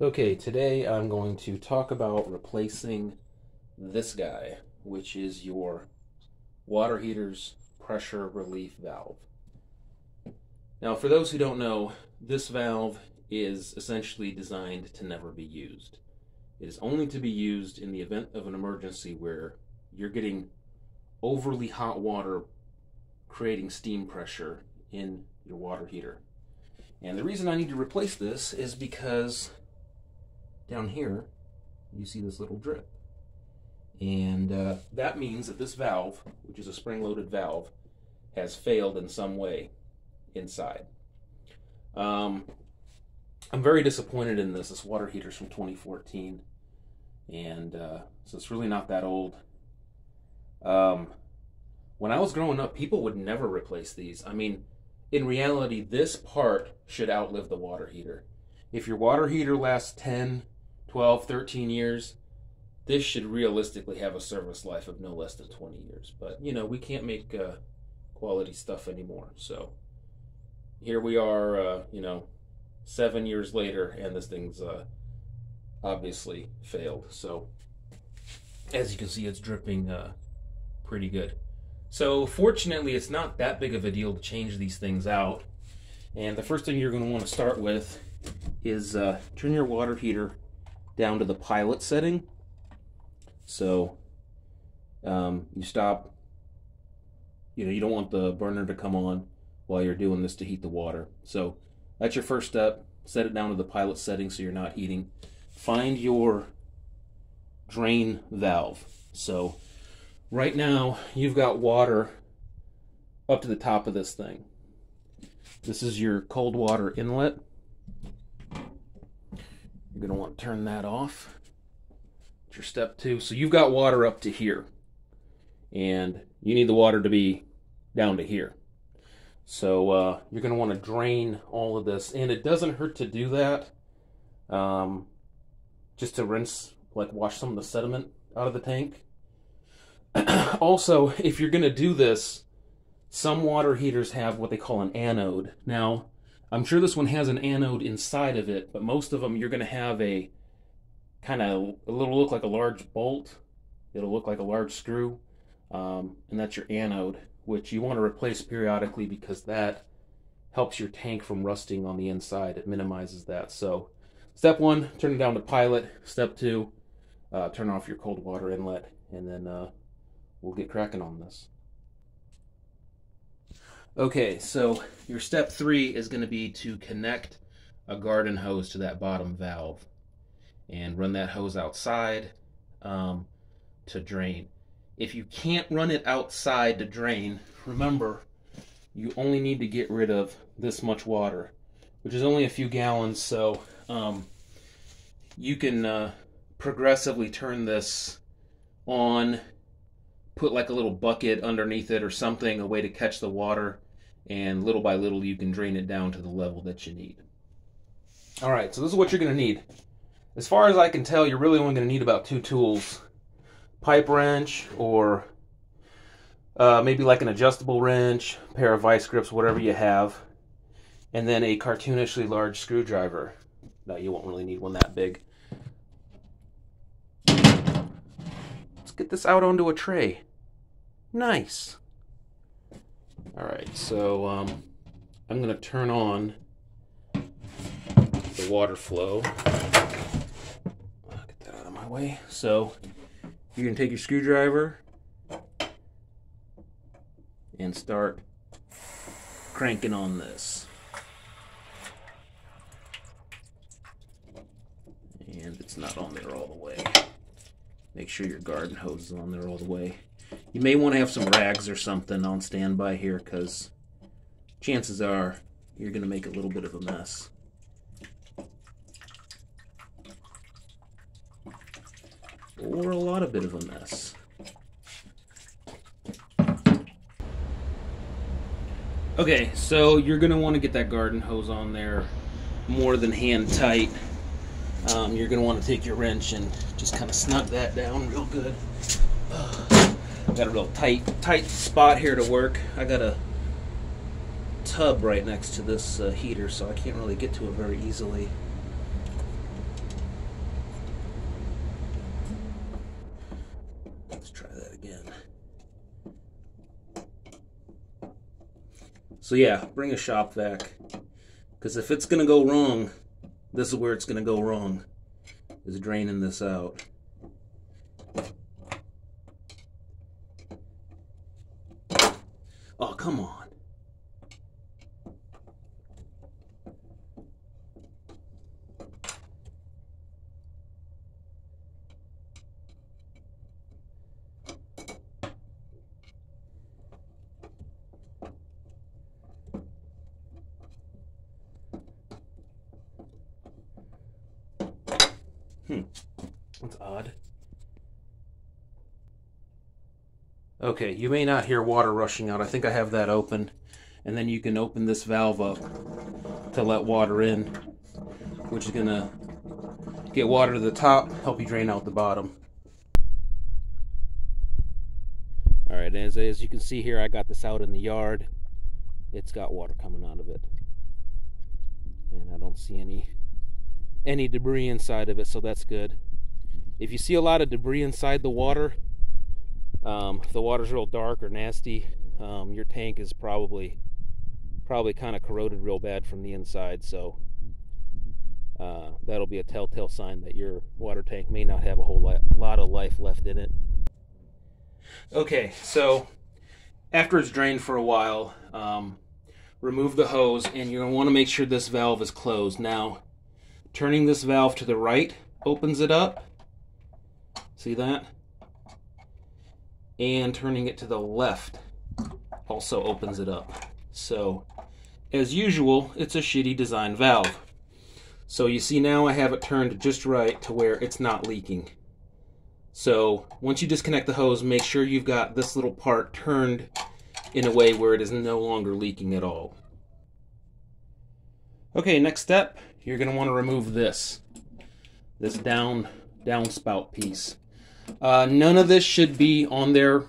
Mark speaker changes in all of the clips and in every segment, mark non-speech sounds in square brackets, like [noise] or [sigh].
Speaker 1: Okay, today I'm going to talk about replacing this guy, which is your water heater's pressure relief valve. Now, for those who don't know, this valve is essentially designed to never be used. It is only to be used in the event of an emergency where you're getting overly hot water creating steam pressure in your water heater. And the reason I need to replace this is because down here you see this little drip. And uh, that means that this valve, which is a spring-loaded valve, has failed in some way inside. Um, I'm very disappointed in this. This water heater's from 2014, and uh, so it's really not that old. Um, when I was growing up, people would never replace these. I mean, in reality, this part should outlive the water heater. If your water heater lasts 10, 12, 13 years, this should realistically have a service life of no less than 20 years. But, you know, we can't make uh, quality stuff anymore. So here we are, uh, you know, seven years later, and this thing's uh, obviously failed. So as you can see, it's dripping uh, pretty good. So fortunately, it's not that big of a deal to change these things out. And the first thing you're going to want to start with is uh, turn your water heater down to the pilot setting. So um, you stop, you know, you don't want the burner to come on while you're doing this to heat the water. So that's your first step. Set it down to the pilot setting so you're not heating. Find your drain valve. So right now you've got water up to the top of this thing. This is your cold water inlet. You're going to want to turn that off. It's your step two. So you've got water up to here. And you need the water to be down to here. So uh, you're going to want to drain all of this. And it doesn't hurt to do that. Um, just to rinse, like wash some of the sediment out of the tank. [clears throat] also, if you're going to do this, some water heaters have what they call an anode. Now, I'm sure this one has an anode inside of it, but most of them you're going to have a kind of, it'll look like a large bolt. It'll look like a large screw. Um, and that's your anode, which you want to replace periodically because that helps your tank from rusting on the inside. It minimizes that. So, step one, turn it down to pilot. Step two, uh, turn off your cold water inlet. And then uh, we'll get cracking on this. Okay, so your step three is going to be to connect a garden hose to that bottom valve and run that hose outside um, to drain. If you can't run it outside to drain, remember you only need to get rid of this much water, which is only a few gallons, so um, you can uh, progressively turn this on put like a little bucket underneath it or something, a way to catch the water, and little by little you can drain it down to the level that you need. All right, so this is what you're going to need. As far as I can tell, you're really only going to need about two tools. Pipe wrench or uh, maybe like an adjustable wrench, pair of vice grips, whatever you have. And then a cartoonishly large screwdriver. Now you won't really need one that big. Let's get this out onto a tray. Nice. All right, so um, I'm to turn on the water flow. Get that out of my way. So you can take your screwdriver and start cranking on this. And it's not on there all the way. Make sure your garden hose is on there all the way. You may want to have some rags or something on standby here because chances are you're going to make a little bit of a mess. Or a lot of bit of a mess. Okay, so you're going to want to get that garden hose on there more than hand tight. Um, you're going to want to take your wrench and just kind of snug that down real good. I've got a real tight, tight spot here to work. I got a tub right next to this uh, heater, so I can't really get to it very easily. Let's try that again. So yeah, bring a shop vac, because if it's gonna go wrong, this is where it's gonna go wrong, is draining this out. Come on. Hmm. That's odd. Okay, you may not hear water rushing out. I think I have that open. And then you can open this valve up to let water in, which is going to get water to the top, help you drain out the bottom. All right, as, as you can see here, I got this out in the yard. It's got water coming out of it. And I don't see any any debris inside of it, so that's good. If you see a lot of debris inside the water, um, if the water's real dark or nasty, um, your tank is probably probably kind of corroded real bad from the inside. So uh, that'll be a telltale sign that your water tank may not have a whole lot of life left in it. Okay, so after it's drained for a while, um, remove the hose, and you're gonna want to make sure this valve is closed. Now, turning this valve to the right opens it up. See that? And turning it to the left also opens it up. So, as usual, it's a shitty design valve. So you see now I have it turned just right to where it's not leaking. So once you disconnect the hose, make sure you've got this little part turned in a way where it is no longer leaking at all. Okay, next step, you're going to want to remove this, this down downspout piece. Uh, none of this should be on there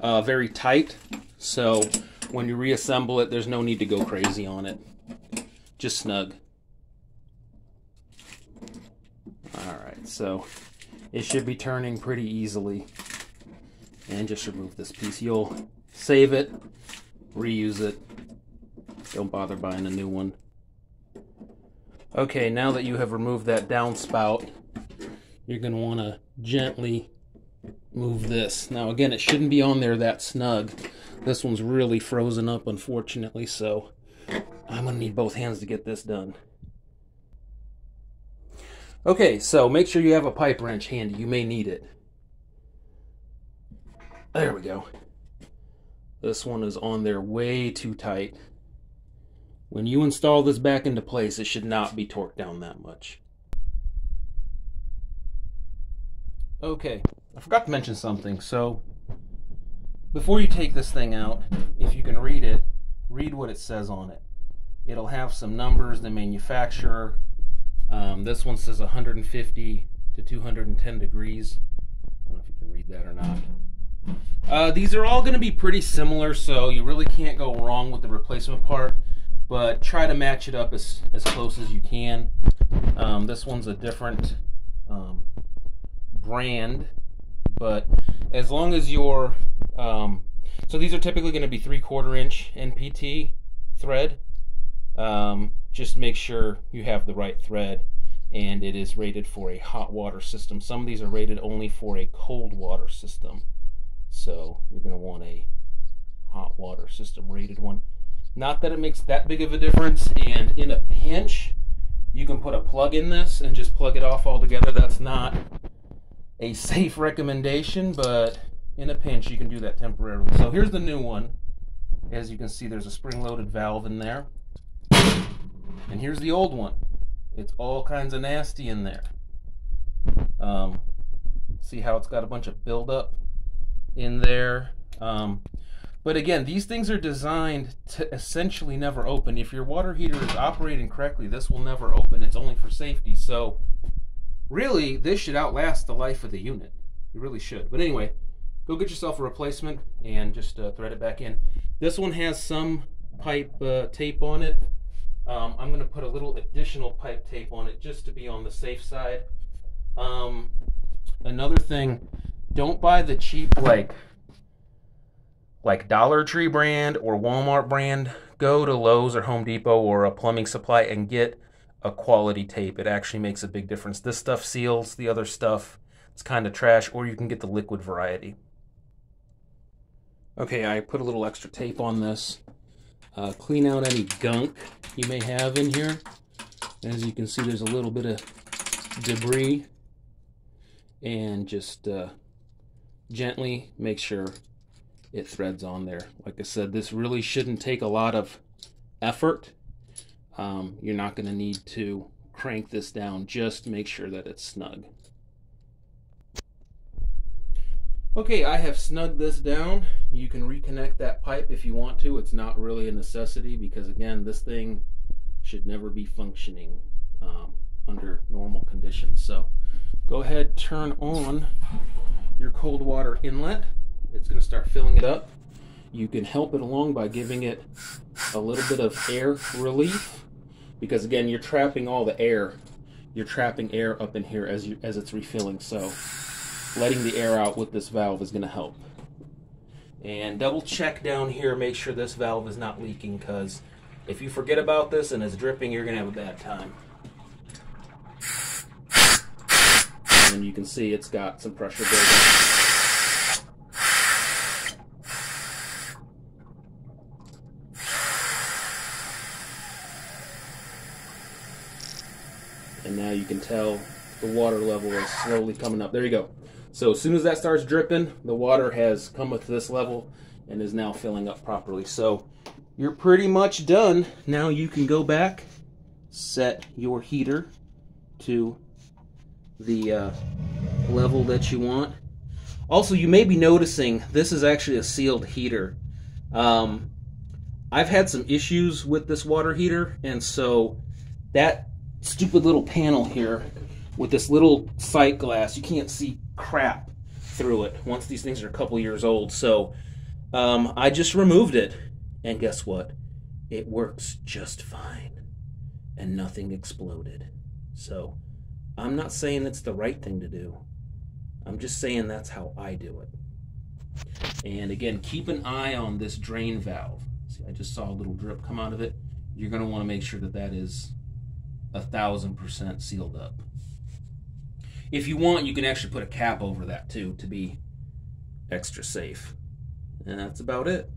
Speaker 1: uh, very tight. So when you reassemble it, there's no need to go crazy on it. Just snug. Alright, so it should be turning pretty easily. And just remove this piece. You'll save it, reuse it. Don't bother buying a new one. Okay, now that you have removed that downspout, you're going to want to gently move this. Now again, it shouldn't be on there that snug. This one's really frozen up, unfortunately, so I'm going to need both hands to get this done. Okay, so make sure you have a pipe wrench handy. You may need it. There we go. This one is on there way too tight. When you install this back into place, it should not be torqued down that much. Okay, I forgot to mention something. So, before you take this thing out, if you can read it, read what it says on it. It'll have some numbers, the manufacturer. Um, this one says 150 to 210 degrees. I don't know if you can read that or not. Uh, these are all going to be pretty similar, so you really can't go wrong with the replacement part, but try to match it up as, as close as you can. Um, this one's a different brand, but as long as you're, um, so these are typically going to be three quarter inch NPT thread. Um, just make sure you have the right thread and it is rated for a hot water system. Some of these are rated only for a cold water system. So you're going to want a hot water system rated one. Not that it makes that big of a difference, and in a pinch, you can put a plug in this and just plug it off altogether. That's not a safe recommendation, but in a pinch you can do that temporarily. So here's the new one. As you can see, there's a spring-loaded valve in there. And here's the old one. It's all kinds of nasty in there. Um, see how it's got a bunch of buildup in there. Um, but again, these things are designed to essentially never open. If your water heater is operating correctly, this will never open. It's only for safety. So really, this should outlast the life of the unit. It really should. But anyway, go get yourself a replacement and just uh, thread it back in. This one has some pipe uh, tape on it. Um, I'm going to put a little additional pipe tape on it just to be on the safe side. Um, another thing, don't buy the cheap like like Dollar Tree brand or Walmart brand, go to Lowe's or Home Depot or a plumbing supply and get a quality tape. It actually makes a big difference. This stuff seals, the other stuff it's kind of trash, or you can get the liquid variety. Okay, I put a little extra tape on this. Uh, clean out any gunk you may have in here. As you can see, there's a little bit of debris. And just uh, gently make sure it threads on there. Like I said, this really shouldn't take a lot of effort. Um, you're not going to need to crank this down. Just make sure that it's snug. Okay, I have snugged this down. You can reconnect that pipe if you want to. It's not really a necessity because, again, this thing should never be functioning um, under normal conditions. So go ahead, turn on your cold water inlet. It's going to start filling it up. You can help it along by giving it a little bit of air relief because again, you're trapping all the air. You're trapping air up in here as you as it's refilling. So letting the air out with this valve is going to help. And double check down here, make sure this valve is not leaking because if you forget about this and it's dripping, you're going to have a bad time. And you can see it's got some pressure building. And now you can tell the water level is slowly coming up. There you go. So as soon as that starts dripping, the water has come up to this level and is now filling up properly. So you're pretty much done. Now you can go back, set your heater to the uh, level that you want. Also, you may be noticing this is actually a sealed heater. Um, I've had some issues with this water heater, and so that stupid little panel here with this little sight glass. You can't see crap through it once these things are a couple years old. So um, I just removed it. And guess what? It works just fine. And nothing exploded. So I'm not saying it's the right thing to do. I'm just saying that's how I do it. And again, keep an eye on this drain valve. See, I just saw a little drip come out of it. You're going to want to make sure that that is a thousand percent sealed up. If you want, you can actually put a cap over that too to be extra safe. And that's about it.